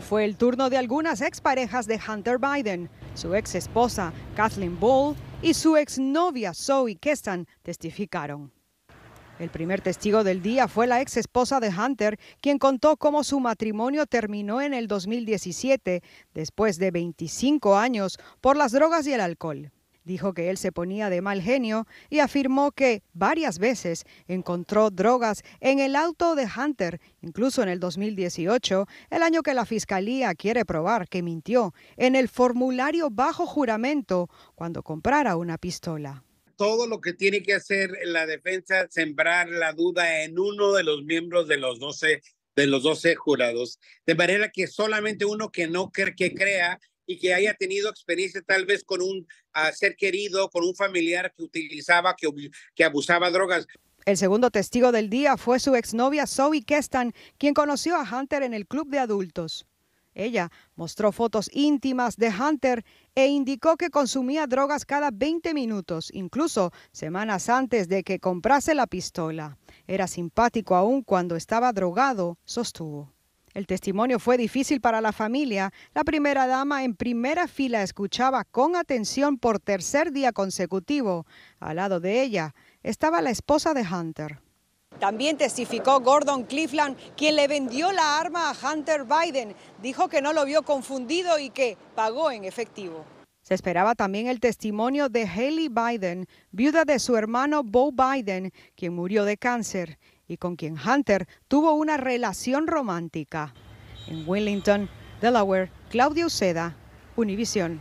Fue el turno de algunas exparejas de Hunter Biden. Su ex esposa Kathleen Ball y su exnovia Zoe Kestan testificaron. El primer testigo del día fue la ex esposa de Hunter, quien contó cómo su matrimonio terminó en el 2017, después de 25 años, por las drogas y el alcohol. Dijo que él se ponía de mal genio y afirmó que varias veces encontró drogas en el auto de Hunter, incluso en el 2018, el año que la fiscalía quiere probar que mintió en el formulario bajo juramento cuando comprara una pistola. Todo lo que tiene que hacer la defensa sembrar la duda en uno de los miembros de los 12 de los 12 jurados, de manera que solamente uno que no cree que crea y que haya tenido experiencia tal vez con un ser querido, con un familiar que utilizaba, que, que abusaba drogas. El segundo testigo del día fue su exnovia Zoe Kestan, quien conoció a Hunter en el club de adultos. Ella mostró fotos íntimas de Hunter e indicó que consumía drogas cada 20 minutos, incluso semanas antes de que comprase la pistola. Era simpático aún cuando estaba drogado, sostuvo. El testimonio fue difícil para la familia. La primera dama en primera fila escuchaba con atención por tercer día consecutivo. Al lado de ella estaba la esposa de Hunter. También testificó Gordon Cleveland, quien le vendió la arma a Hunter Biden. Dijo que no lo vio confundido y que pagó en efectivo. Se esperaba también el testimonio de Haley Biden, viuda de su hermano Bo Biden, quien murió de cáncer y con quien Hunter tuvo una relación romántica. En Wellington, Delaware, Claudia Uceda, Univision.